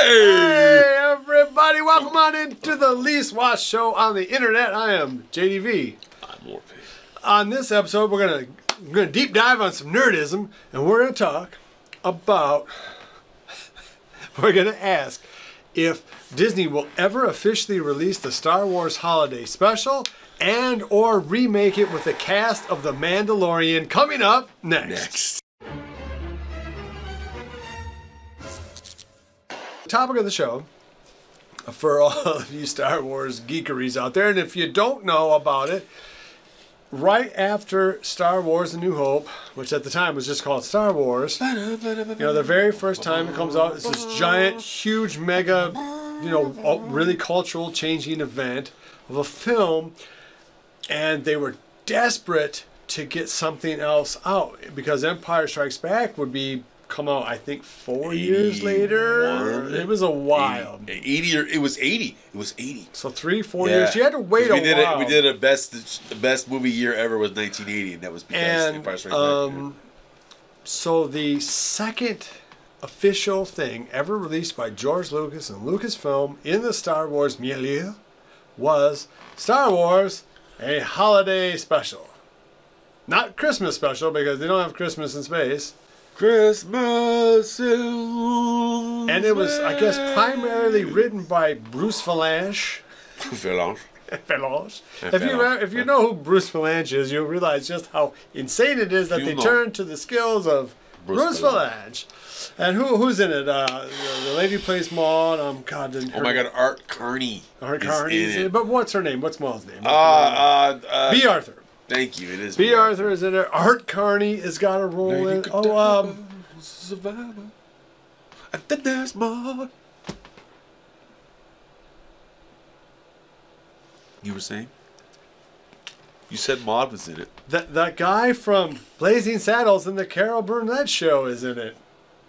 Hey, everybody, welcome on into the least watched show on the internet. I am JDV. I'm Morphe. On this episode, we're gonna we're gonna deep dive on some nerdism, and we're gonna talk about. we're gonna ask if Disney will ever officially release the Star Wars Holiday Special and or remake it with the cast of The Mandalorian coming up next. Next. Topic of the show for all of you Star Wars geekeries out there, and if you don't know about it, right after Star Wars: A New Hope, which at the time was just called Star Wars, you know, the very first time it comes out, it's this giant, huge, mega, you know, really cultural changing event of a film, and they were desperate to get something else out because Empire Strikes Back would be come out I think four years later. It was a while. 80, 80 or it was 80. It was 80. So three, four years. You had to wait a we did while. It, we did a best the best movie year ever was 1980, and that was because and Empire Strikes Back. um, so the second official thing ever released by George Lucas and Lucasfilm in the Star Wars milieu was Star Wars: A Holiday Special. Not Christmas special because they don't have Christmas in space. Christmas And it was, I guess, primarily written by Bruce Vilanch. Vilanch. Vilanch. If you if you know who Bruce Vilanch is, you'll realize just how insane it is that they turn to the skills of Bruce, Bruce Vilanch. And who who's in it? Uh, the, the lady plays Maud. Um, God, didn't Oh my God, Art Carney. Art is Carney. in is it. But what's her name? What's Maud's name? Uh, uh, uh, Bea Arthur. Thank you. It is Bea Arthur is in it. Art Carney has got a role in. Oh, um, Survivor. And then there's more. You were saying? You said Maud was in it. that that guy from Blazing Saddles and the Carol Burnett show is in it.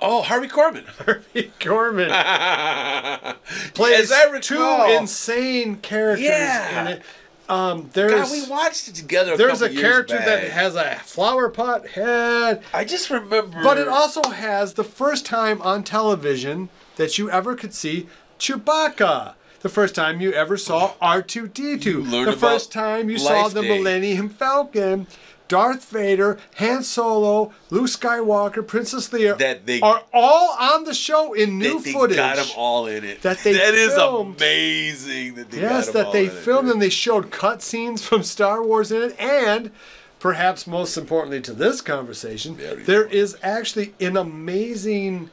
Oh, Harvey Korman. Harvey Korman. Plays As I two insane characters Yeah. in it. Um, there's God, we watched it together. A there's a character back. that has a flower pot head, I just remember. but it also has the first time on television that you ever could see Chewbacca. The first time you ever saw R2D2. The first time you saw the Day. Millennium Falcon. Darth Vader, Han Solo, Luke Skywalker, Princess Leia That they- are all on the show in new they footage. got them all in it. that they That is amazing. That they Yes, that they it, filmed dude. and they showed cutscenes from Star Wars in it, and perhaps most importantly to this conversation, Very there important. is actually an amazing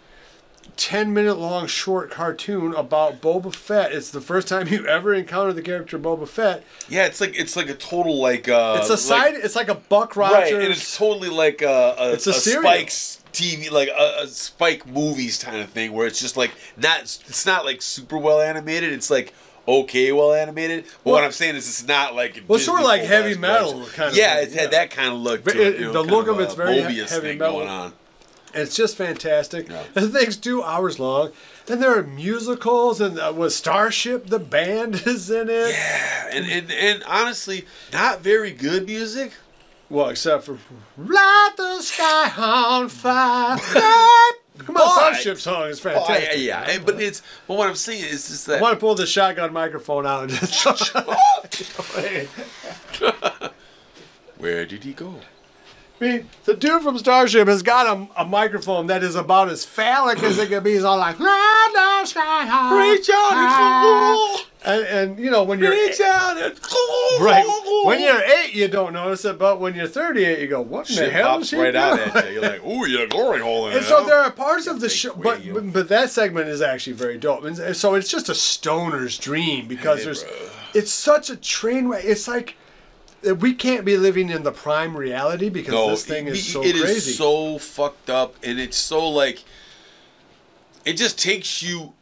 10 minute long short cartoon about Boba Fett. It's the first time you ever encounter the character Boba Fett. Yeah, it's like it's like a total like uh It's a like- side, it's like a Buck Rogers. right, and it's totally like a, a, It's a a. Spike's TV, like a, a Spike movies kind of thing, where it's just like not it's not like super well animated. It's like okay well animated. But Well- what I'm saying is it's not like Well, sort of like heavy metal kind of Yeah, thing, it's yeah. had that kind of look. To it- it, you know, the look of of it's a very Mobius heavy metal. going on. And it's just fantastic. Yeah. The thing's two hours long. And there are musicals, and uh, with Starship, the band is in it. Yeah, and, and and honestly, not very good music. Well, except for Light the Sky on Fire. Come on, But- Starship song is Oh, fantastic. yeah, but it's but what I'm saying is just that I want to pull the shotgun microphone out and just. where did he go? I mean, the dude from Starship has got a, a microphone that is about as phallic as it can be. He's all like, Light the Sky on Reach out Fire." and And, and you know, when you're reach out and right, when you're eight, you don't notice it, but when you're 38, you go, "What in the shit hell is pops he right doing?" out at you. You're like, ooh, you're a glory hole in And it. so huh?" there are parts of the show, but, radio. but but that segment is actually very dope. And and so it's just a stoner's dream because there's, it's such a train wreck. It's like we can't be living in the prime reality because no, this thing it- is so it is crazy. so fucked up, and it's so like, it just takes you.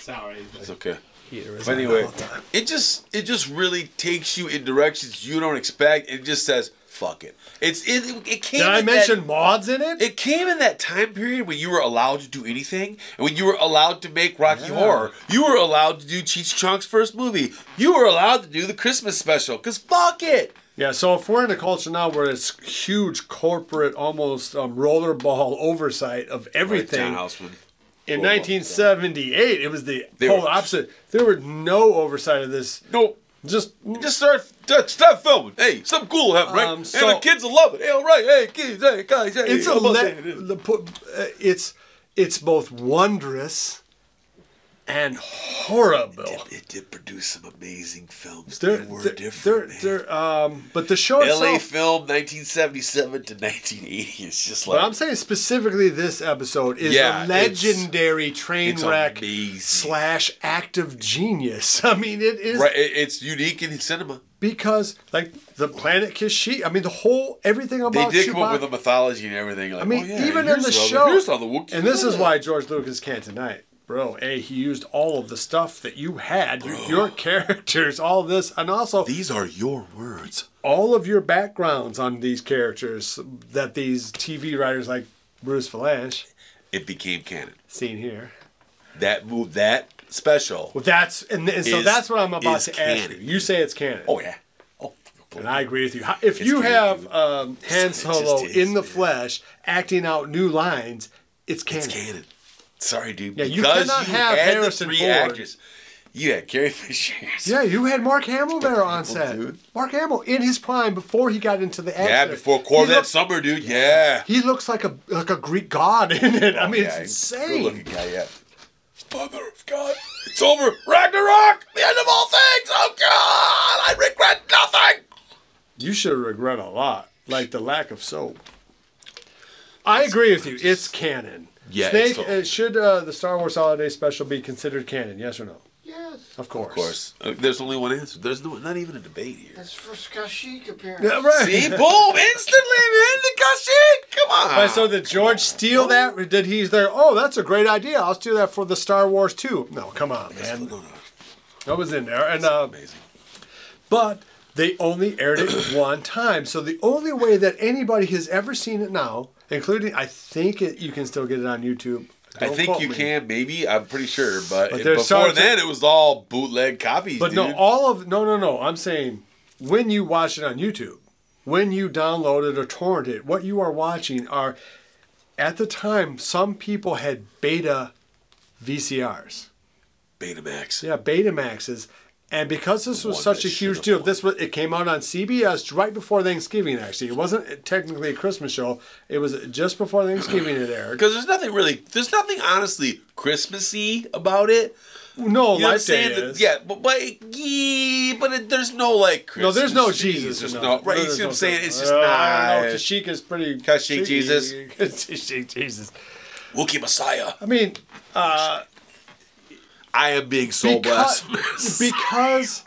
Sorry, It's okay. But anyway, all the time. it just it just really takes you in directions you don't expect. It just says fuck it. It's it it came. Did I in that- mention mods in it? It came in that time period when you were allowed to do anything, and when you were allowed to make Rocky Yeah. Horror. You were allowed to do Cheech Chong's first movie. You were allowed to do the Christmas special. Cause fuck it. Yeah, so if we're in a culture now where it's huge corporate, almost um, rollerball oversight of everything, Houseman. In Well, 1978, it was the They polar were- opposite. There were no oversight of this. No, Just just start, just stop filming. Hey, something cool will happen, right? Um, and the kids will love it. Hey, all right, hey, kids, hey, guys, hey, it's a le- the uh, it's it's both wondrous and horrible. It did produce some amazing films. They're, they were they're, different. they're, they're, um, but the show LA itself. film 1977 to 1980 is just like But I'm saying specifically this episode is Yeah, a legendary train wreck amazing. slash act of genius. I mean, it is right. It's unique in cinema. because like the planet Kashyyyk. I mean, the whole everything about They did come up with a mythology and everything. Like, I mean, oh, yeah, even in the show, the and this is why George Lucas can't deny it, bro. A, he used all of the stuff that you had, your, your characters, all this, and also these are your words. all of your backgrounds on these characters that these TV writers like Bruce Vilanch, It became canon. seen here. That move, that special. Well, that's and, and so Is- that's what I'm about to ask you. You say it's canon. Oh yeah. Oh. And I agree with you. If It's you canon, have um, Han Solo is, in the man. flesh acting out new lines, it's canon. It's canon. Sorry, dude. Yeah, you cannot you have had Harrison Ford. actors. You had Carrie Fisher. Yeah, you had Mark Hamill there on set. dude. Mark Hamill in his prime before he got into the action. Yeah, before Corvette Summer, dude. Yeah. He looks like a like a Greek god in it. I Oh, mean, yeah, it's Good insane. looking guy, yeah. Mother of God. It's over. Ragnarok! The end of all things! Oh God! I regret nothing! You should regret a lot, like the lack of soap. I agree with you. It's canon. Yeah, Snake. it's so- uh, should uh, the Star Wars Holiday Special be considered canon? Yes or no? Yes. Of course. Of course. Uh, there's only one answer. There's no, not even a debate here. That's for Kashyyyk, apparently. Yeah, right. See? Boom! Instantly, man! The Kashyyyk! Come on! Right, so did George steal that? Or did he there? Oh, that's a great idea. I'll steal that for the Star Wars too. No, come on, man. No, no. That was in there, and uh, Amazing. but they only aired it one time. So the only way that anybody has ever seen it now, including I think it, you can still get it on YouTube. I Don't think you me. can, maybe. I'm pretty sure. But, But before then, it was all bootleg copies, But dude. no, all of no, no, no. I'm saying when you watch it on YouTube, when you download it or torrent it, what you are watching are at the time some people had beta VCRs. Betamax. Yeah, Betamaxes. And because this was such a huge deal, won. this was it came out on CBS right before Thanksgiving. Actually, it wasn't technically a Christmas show. It was just before Thanksgiving it aired. Because there's nothing really, there's nothing honestly Christmassy about it. No, You know Life Day saying? is. Yeah, but but yeah, but it, there's no like No, there's no Jesus. There's no, no, right. You there's see what I'm saying? It's just Uh, not. No, Kashyyyk is pretty. Kashyyyk Jesus. Kashyyyk Jesus. Wookiee Messiah. I mean, uh, I am being so because, blasphemous. because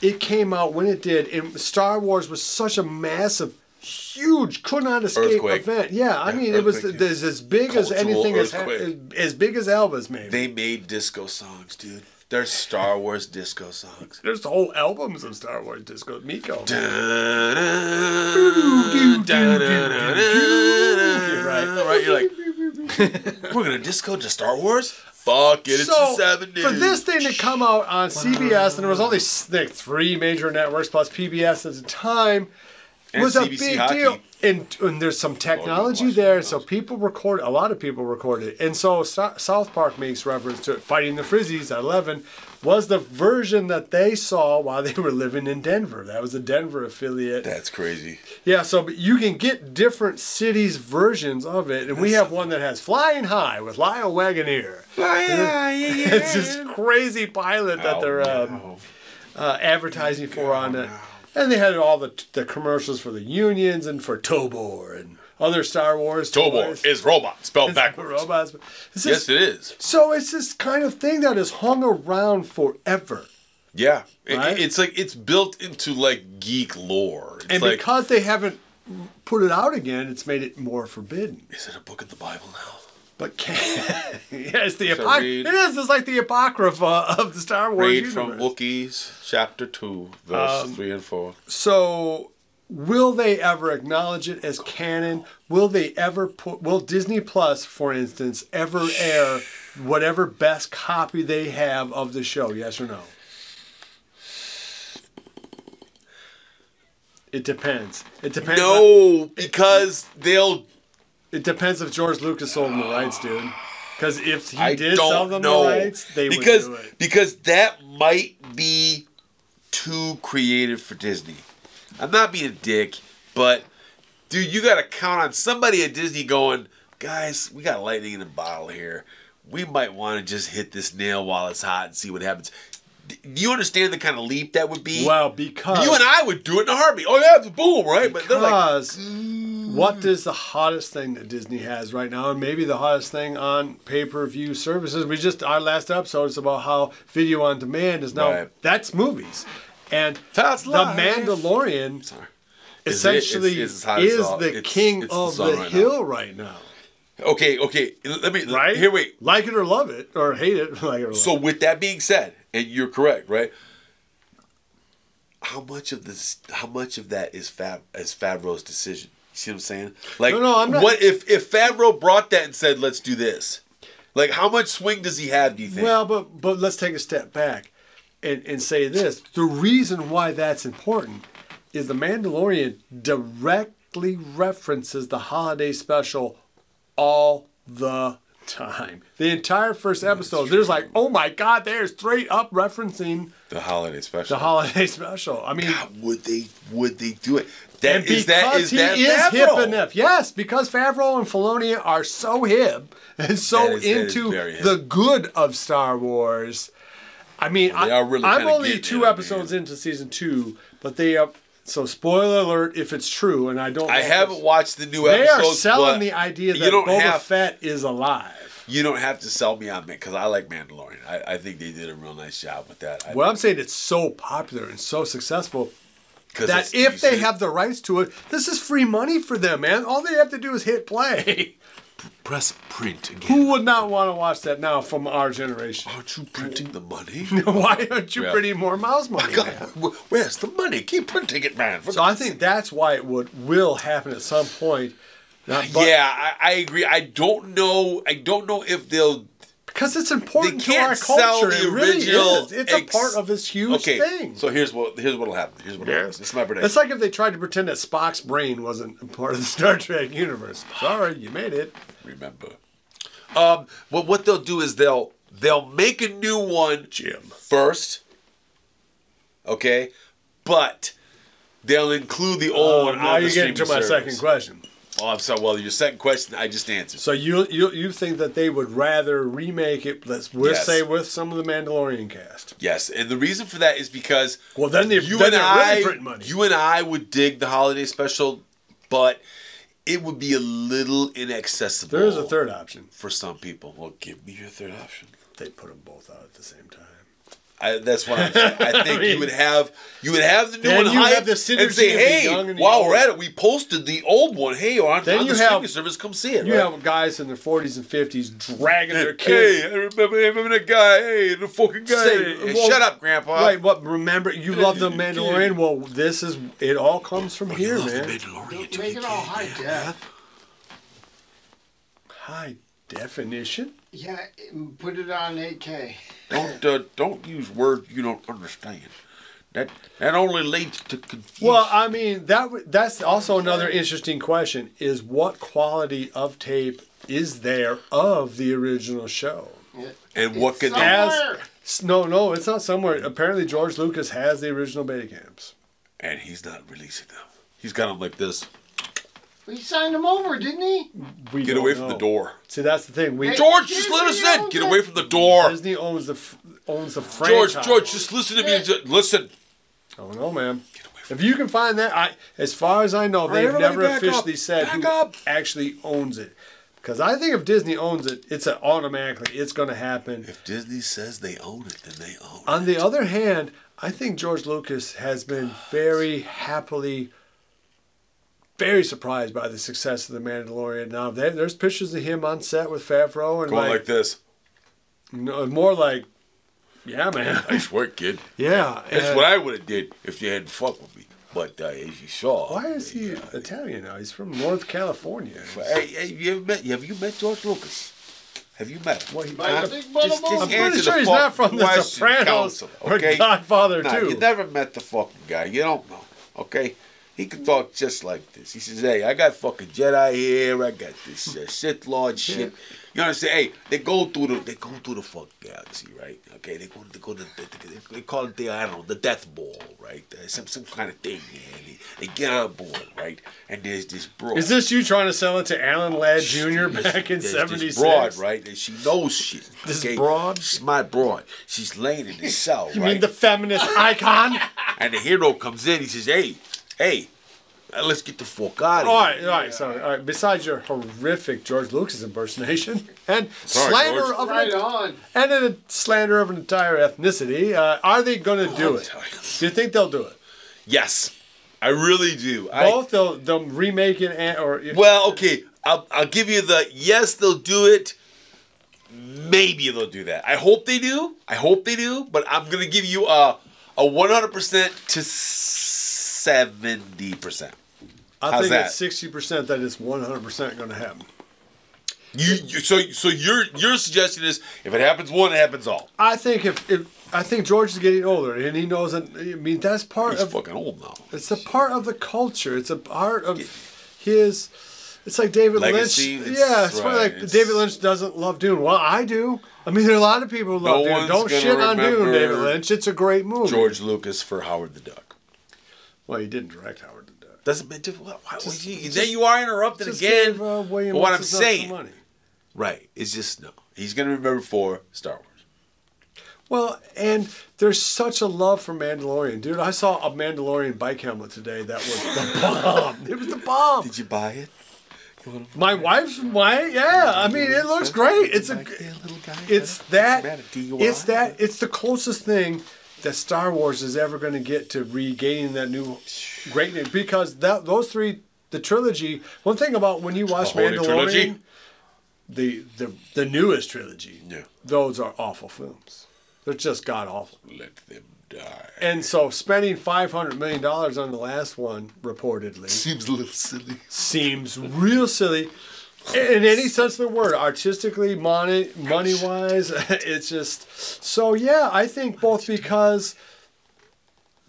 it came out when it did, and Star Wars was such a massive, huge, could not escape Earthquake. event. Yeah, I Yeah, mean, it was earthquake, as, big as anything as, earthquake. as as big as Elvis, maybe. they made disco songs, dude. There's Star Wars disco songs. There's whole albums of Star Wars disco. Miko. You're right. Right, you're like, we're gonna disco to Star Wars? Fuck it, it's so the 70s. for this thing to come out on CBS, and there was only s- like three major networks plus PBS at the time, And was a big hockey. deal. And, and there's some technology there, so people record. A lot of people recorded it, and so So- South Park makes reference to it. Fighting the Frizzies at 11 was the version that they saw while they were living in Denver. That was a Denver affiliate. That's crazy. Yeah, so but you can get different cities' versions of it, and we have one that has Flying High with Lyle Waggoner. It's this crazy pilot that Oh, they're um, uh, advertising for on it. And they had all the the commercials for the unions and for Tobor and other Star Wars Tobor is robot, spelled backwards. robots. It's Yes, it is. so it's this kind of thing that has hung around forever. Yeah, It- it's like it's built into like geek lore. It's And like, because they haven't put it out again, it's made it more forbidden. is it a book in the Bible now? But can yeah, it's the it is. It's like the apocrypha of the Star Wars Read universe. from Wookiees, chapter two, verse Um, three and four. So, will they ever acknowledge it as canon? Will they ever put? Will Disney Plus, for instance, ever air whatever best copy they have of the show? Yes or no? It depends. It depends. on- No, because they'll. it depends if George Lucas sold them the rights, dude. Because if he I did sell them know the rights, they because would do it. because that might be too creative for Disney. I'm not being a dick, but dude, you got to count on somebody at Disney going, guys, we got lightning in a bottle here. We might want to just hit this nail while it's hot and see what happens. Do you understand the kind of leap that would be? Well, because you and I would do it in a heartbeat. Oh yeah, it's a boom, right? But they're like, because what is the hottest thing that Disney has right now, and maybe the hottest thing on pay-per-view services? We just our last episode is about how video on demand is now Right. that's movies, and That's the life. Mandalorian Sorry. Is it- essentially it's- it's as hot as is the it's- king it's the of sun the right now. hill right now. Okay, okay. Let me Right here. Wait. like it or love it or hate it, like it or love So it. with that being said, and you're correct, right? How much of this? How much of that is Fab is Favreau's decision? You see what I'm saying? Like, No, no, I'm not- what if if Favreau brought that and said, "Let's do this"? Like, how much swing does he have? Do you think? Well, but but let's take a step back and, and say this. The reason why that's important is the Mandalorian directly references the holiday special all the time. The entire first episode, there's like, oh my god, they're straight up referencing the holiday special. the holiday special. I mean God, would they? Would they do it? That and is because that is he that is hip Favreau. enough. Yes, because Favreau and Filoni are so hip and so is- into hip. the good of Star Wars. I mean, they I, are really I'm only two episodes into season two, but they are. So, spoiler alert if it's true, and I don't. I haven't watched the new They episodes. are selling the idea you that don't Boba have Fett is alive. you don't have to sell me on it because I like Mandalorian. I, I think they did a real nice job with that. I, Well, I'm saying it's so popular and so successful that if they have the rights to it, this is free money for them, man. All they have to do is hit play. press print again. Who would not want to watch that now from our generation? Aren't you printing the money? Why aren't you Yeah. printing more mouse money? God, where's the money? Keep printing it, man. For So I think that's why it would will happen at some point. Not, but, yeah, I, I agree. I don't know. I don't know if they'll. because it's important They to our can't sell culture. the it really is. It's a part of this huge Okay, thing. so here's what here's what'll happen. Here's what happens. This is my prediction. it's like if they tried to pretend that Spock's brain wasn't part of the Star Trek universe. Sorry, you made it. Remember. Um. Well, what they'll do is they'll they'll make a new one Jim. first. Okay, but they'll include the old Oh, one now on you're getting to my service. second question. Oh, I'm sorry. Well, your second question, I just answered. So you you you think that they would rather remake it? Let's we'll Yes. say with some of the Mandalorian cast. Yes, and the reason for that is because Well, then they- you then and I, really you and I would dig the holiday special, but it would be a little inaccessible. There is a third option. for some people. Well, give me your third option. They put them both out at the same time. I, that's what I'm saying. I think mean- you would have you would have the new Then one you hyped have the and say, "Hey, young and the while old." we're at it, we posted the old one. Hey, on, Then on you the streaming have- service, come see it." You right? have guys in their 40s and 50s dragging their kids. Hey, I remember, I remember that guy. Hey, the fucking guy. Say- Hey, well, shut up, Grandpa. Right, what? Remember, you love the Mandalorian. Well, this is it. All comes from here, Love the man. Mandalorian Don't make it all high man. def. High definition. Yeah, put it on 8K. Don't uh, don't use words you don't understand. That that only leads to confusion. Well, I mean that that's also another interesting question: is what quality of tape is there of the original show? Yeah. and what could they? As- No, no, it's not somewhere. Apparently, George Lucas has the original Betacams. And he's not releasing them. He's got them like this. He signed him over, didn't he? We Get don't away from know. the door. See, that's the thing. We Hey, George, just let us in. Get away from the door. Disney owns the f- owns the George, franchise. George, just listen to me. and ju- Listen. I don't know, man. If you can find that, I, as far as I know, they've everybody never back officially up. said Back who up. actually owns it. Because I think if Disney owns it, it's a, automatically it's going to happen. If Disney says they own it, then they own it. On the other hand, I think George Lucas has been very happily, very surprised by the success of The Mandalorian. Now, there, there's pictures of him on set with Favreau and Going like, like this. no, more like, yeah, man, Nice work, kid. yeah. That's what I would have did if you hadn't fucked with me. But uh, as you saw, why is he uh, Italian now? He's from North California. Hey, hey, you ever met? Have you met George Lucas? Have you met him? Well, he- By I- the big brother just- just I'm answer pretty the sure he's fucking not from The question, Sopranos counsel, or okay? Godfather Nah, too. you never met the fucking guy. You don't know. Okay? He can talk just like this. He says, "Hey, I got fucking Jedi here. I got this uh, Sith Lord shit. You understand? Hey, they go through the they go through the fuck galaxy, right? Okay, they go they go to they, they, call it the I don't know the death ball, right? There's some some kind of thing, man. They, they get on board, right? And there's this broad. Is this you trying to sell it to Alan Ladd Jr. Back in there's this '76? broad, right? And she knows shit. This okay? broad? She's my broad. She's laying in the cell, You right? mean the feminist icon? and the hero comes in. He says, "Hey, hey, let's get the fuck out of All here." right, all right, sorry. All right. Besides your horrific George Lucas impersonation and Sorry, slander George. of Right an, on. and a slander of an entire ethnicity, uh, are they going to do it? Do you think they'll do it? Yes, I really do. I, Both they'll they'll remake it and, or Well, okay, I'll, I'll give you the yes, they'll do it. Maybe they'll do that. I hope they do. I hope they do. But I'm gonna give you a a 100 percent to 70 percent. I how's think that? it's sixty percent that it's one hundred percent going to happen. You, you so so your your suggestion is if it happens one, it happens all. I think if, if I think George is getting older and he knows that I mean that's part He's of fucking old now. it's a part of the culture. It's a part of his. It's like David Legacy, Lynch. it's- yeah, it's right, like it's- David Lynch doesn't love Dune. Well, I do. I mean, there are a lot of people who No love Dune. one's Don't shit on Dune, David Lynch. It's a great movie. George Lucas for Howard the Duck. Well, he didn't direct Howard the Duck. Doesn't mean why, why, Just- you, just- then you are interrupted again. gave, uh, William But what I'm saying, right? It's just no. He's gonna remember for Star Wars. Well, and there's such a love for Mandalorian, dude. I saw a Mandalorian bike helmet today that was the bomb. It was the bomb. Did you buy it? My wife's my yeah. I mean, it looks great. It's a, little guy. it's that, it's that, it's the closest thing that Star Wars is ever going to get to regaining that new greatness because that those three, the trilogy. One thing about when you watch The Mandalorian, the the the newest trilogy, Yeah. those are awful films. They're just god awful. Let them die. And so spending five hundred million dollars on the last one reportedly Seems a little silly. seems real silly in any sense of the word artistically money money wise it's just so yeah i think both because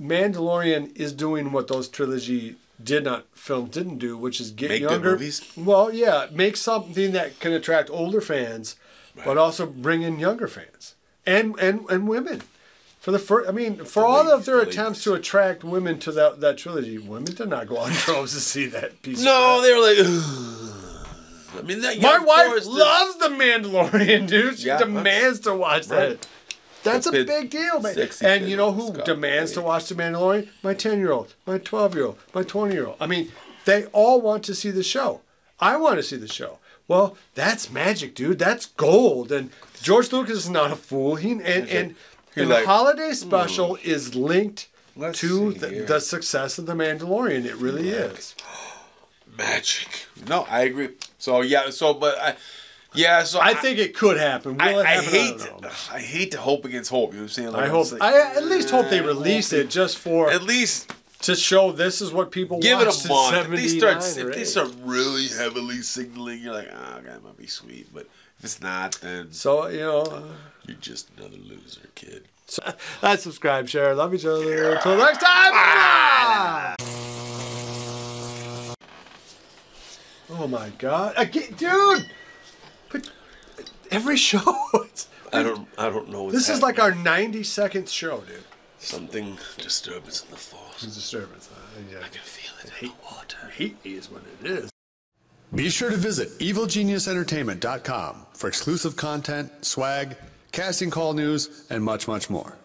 mandalorian is doing what those trilogy did not film didn't do which is get Make younger movies? well yeah make something that can attract older fans but also bring in younger fans and and and women for the first, I mean, for all of their the attempts ladies. to attract women to that that trilogy, women did not go on droves to see that piece. of No, they were like. I mean, that, My yeah, of wife course, loves the Mandalorian, dude. She Yeah, demands to watch that. Right. That's a Bit big deal, man. And you know who Scott demands to watch the Mandalorian? My ten-year-old, my twelve-year-old, my twenty-year-old. I mean, they all want to see the show. I want to see the show. Well, that's magic, dude. That's gold. And George Lucas is not a fool. He and and, He's and like, the holiday hmm. special is linked to the, the success of the Mandalorian. It really is. magic. No, I agree. So yeah, so but I, yeah, so I think it could happen. Will I, it I happen? hate don't know. I hate to hope against hope. You know what I'm saying? Like, I hope. like, I at least hope they release hope it just for At least to show this is what people give it a month. If they start, if they start really heavily signaling, you're like, ah, that might be sweet. But if it's not, then So you know, uh, you're just another loser, kid. so, I subscribe, share, love each other. Until next time. Oh my god, Again, dude! But every show, it's, I don't, I don't know. What's this is like our happening. 90 second show, dude. something disturbance in the force. Disturbance. Uh, yeah. I can feel it in the water. Hate is what it is. Be sure to visit evilgeniusentertainment.com for exclusive content, swag, casting call news, and much, much more.